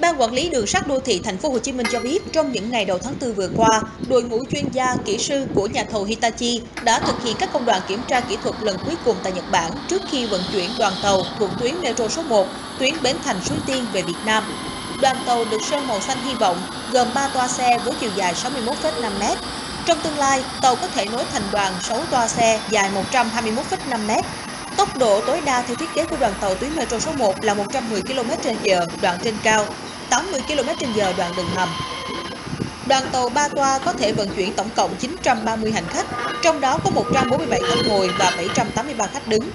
Ban quản lý đường sắt đô thị thành phố Hồ Chí Minh cho biết, trong những ngày đầu tháng 4 vừa qua, đội ngũ chuyên gia kỹ sư của nhà thầu Hitachi đã thực hiện các công đoạn kiểm tra kỹ thuật lần cuối cùng tại Nhật Bản trước khi vận chuyển đoàn tàu thuộc tuyến metro số 1, tuyến Bến Thành Suối Tiên về Việt Nam. Đoàn tàu được sơn màu xanh hy vọng, gồm 3 toa xe với chiều dài 61,5 m, trong tương lai, tàu có thể nối thành đoàn 6 toa xe dài 121,5 m Tốc độ tối đa theo thiết kế của đoàn tàu tuyến metro số 1 là 110 km/h đoạn trên cao, 80 km/h đoạn đường hầm. Đoàn tàu 3 toa có thể vận chuyển tổng cộng 930 hành khách, trong đó có 147 khách ngồi và 783 khách đứng.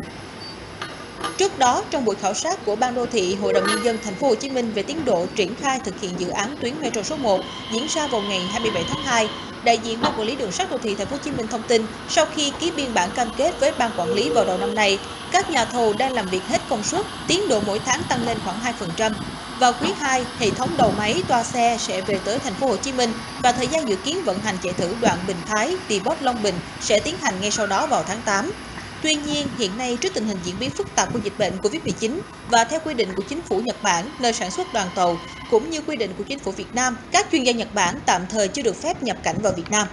Trước đó, trong buổi khảo sát của Ban đô thị Hội đồng nhân dân thành phố Hồ Chí Minh về tiến độ triển khai thực hiện dự án tuyến metro số 1 diễn ra vào ngày 27 tháng 2, đại diện ban quản lý đường sắt đô thị thành phố Hồ Chí Minh thông tin, sau khi ký biên bản cam kết với ban quản lý vào đầu năm nay, các nhà thầu đang làm việc hết công suất, tiến độ mỗi tháng tăng lên khoảng 2%. Vào quý 2, hệ thống đầu máy toa xe sẽ về tới thành phố Hồ Chí Minh và thời gian dự kiến vận hành chạy thử đoạn Bình Thái, Depot Long Bình sẽ tiến hành ngay sau đó vào tháng 8. Tuy nhiên, hiện nay trước tình hình diễn biến phức tạp của dịch bệnh COVID-19 và theo quy định của chính phủ Nhật Bản nơi sản xuất đoàn tàu cũng như quy định của chính phủ Việt Nam, các chuyên gia Nhật Bản tạm thời chưa được phép nhập cảnh vào Việt Nam.